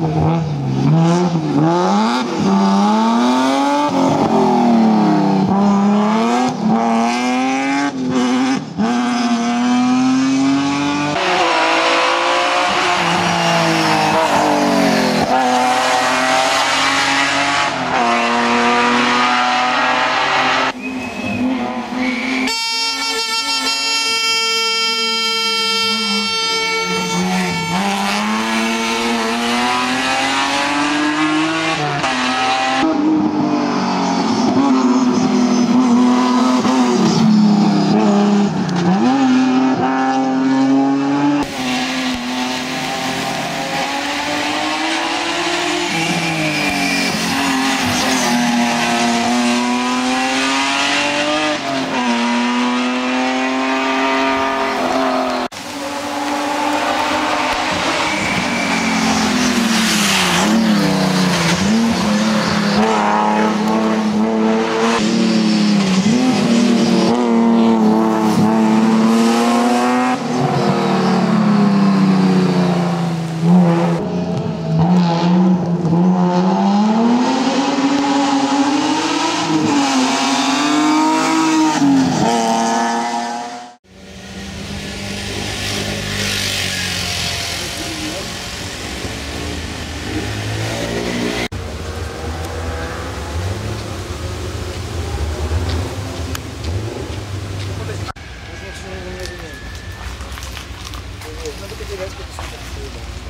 Música guys get to see the true